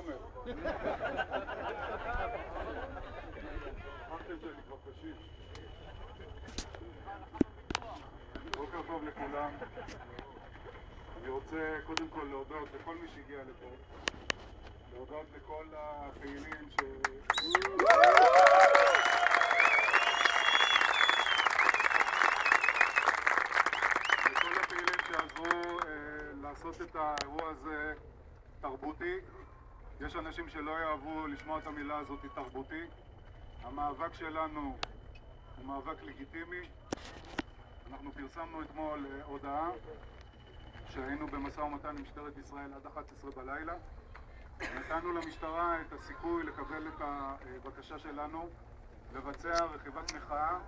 עומר. אמרתם שאני כבר קשיש. בוקר טוב לכולם. אני רוצה קודם כל להודות לכל מי שהגיע לפה. להודות לכל הפעילים ש... לכל הפעילים שעזרו אה, לעשות את האירוע הזה תרבותי. יש אנשים שלא יאהבו לשמוע את המילה הזאת תרבותי. המאבק שלנו הוא מאבק לגיטימי. אנחנו פרסמנו אתמול אה, הודעה שהיינו במשא ומתן עם משטרת ישראל עד 11 בלילה. נתנו למשטרה את הסיכוי לקבל את הבקשה שלנו לבצע רכיבת מחאה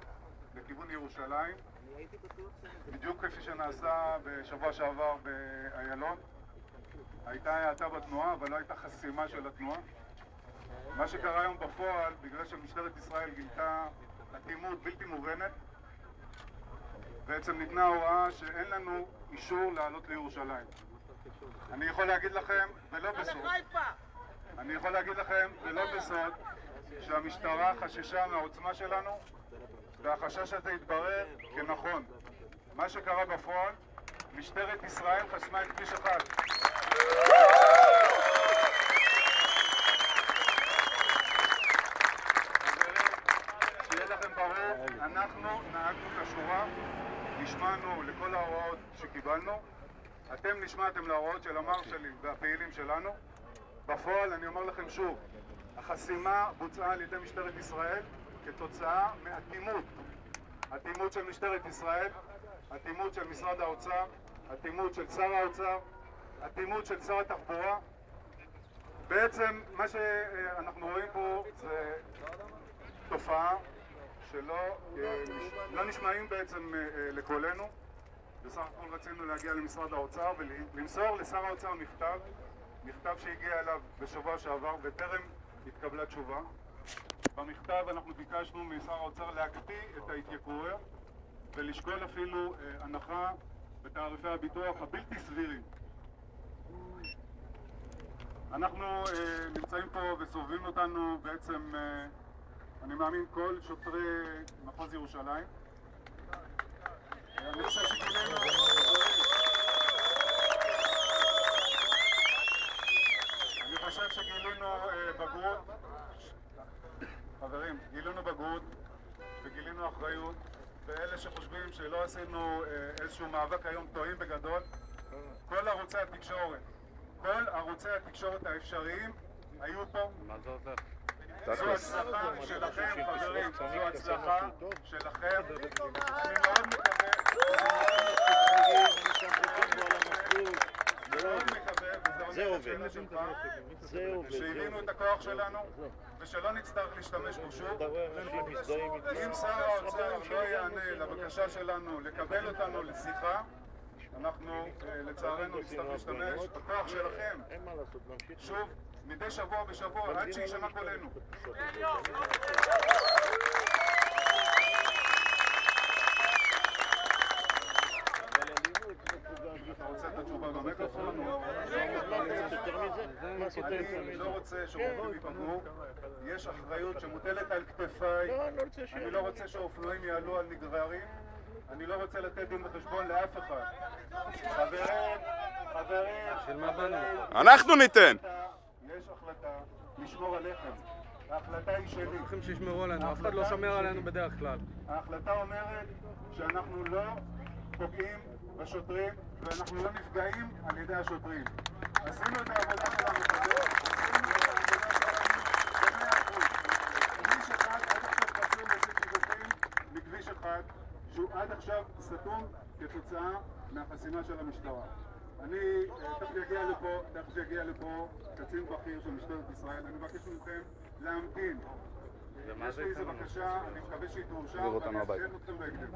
לכיוון ירושלים, בדיוק כפי שנעשה בשבוע שעבר באיילון. הייתה האטה בתנועה, אבל לא הייתה חסימה של התנועה. מה שקרה היום בפועל, בגלל שמשטרת ישראל גילתה אטימות בלתי מובנת, בעצם ניתנה הוראה שאין לנו אישור לעלות לירושלים. אני יכול להגיד לכם, ולא בסוד, אני יכול להגיד לכם, ולא בסוד, שהמשטרה חששה מהעוצמה שלנו, והחשש הזה התברר כנכון. מה שקרה בפועל, משטרת ישראל חסמה את כביש אחד. אנחנו נהגנו כשורה, נשמענו לכל ההוראות שקיבלנו, אתם נשמעתם להוראות של המרשלים והפעילים שלנו. בפועל, אני אומר לכם שוב, החסימה בוצעה על ידי משטרת ישראל כתוצאה מאטימות. אטימות של משטרת ישראל, אטימות של משרד האוצר, אטימות של שר האוצר, אטימות של שר התחבורה. בעצם מה שאנחנו רואים פה זה תופעה שלא אה, לא נשמעים בעצם אה, אה, לקולנו. בסך הכל רצינו להגיע למשרד האוצר ולמסור לשר האוצר מכתב, מכתב שהגיע אליו בשבוע שעבר וטרם התקבלה תשובה. במכתב אנחנו ביקשנו משר האוצר להקפיא את ההתייקרויות ולשקול אפילו הנחה בתעריפי הביטוח הבלתי סבירים. אנחנו אה, נמצאים פה וסובבים אותנו בעצם, אה, אני מאמין, כל שוטרי מחוז ירושלים. אני חושב שגילינו... אני חושב שגילינו אה, בגרות, חברים, גילינו בגרות וגילינו אחריות, ואלה שחושבים שלא עשינו אה, איזשהו מאבק היום טועים בגדול. כל ערוצי התקשורת, כל ערוצי התקשורת האפשריים היו פה. זו הצלחה שלכם, חברים, זו הצלחה שלכם. אני מאוד מקווה, לשאלה שלך, שהבינו את הכוח שלנו, ושלא נצטרך להשתמש בו שוב. אם שר האוצר לא יענה לבקשה שלנו לקבל אותנו לשיחה, אנחנו אה, לצערנו נצטרך להשתמש בכוח שלכם, שוב, מדי שבוע בשבוע, עד שיישמע קולנו. את התשובה במיקרופון? אני לא רוצה שאופנועים ייפגעו, יש אחריות שמוטלת על כתפיי, אני לא רוצה שהאופנועים יעלו על נגררים, אני לא רוצה לתת דין וחשבון לאף אחד. חברים, חברים, אנחנו ניתן. יש החלטה לשמור עליכם. ההחלטה היא שלי. צריכים שישמרו עלינו, אף אחד לא שומר עלינו בדרך כלל. ההחלטה אומרת שאנחנו לא פוגעים בשוטרים ואנחנו לא נפגעים על ידי השוטרים. עשינו את העבודה שלנו עשינו את העבודה שלנו עד עכשיו חסום מכביש אחד שהוא עד עכשיו סתום כתוצאה מהחסימה של המשטרה. אני אה, תכף יגיע לפה, תכף יגיע לפה קצין בכיר של משטרת ישראל, אני מבקש מכם להמתין. יש לי איזו בקשה, אני מקווה שהיא תאושר ואני אעדכן אתכם בהקדם.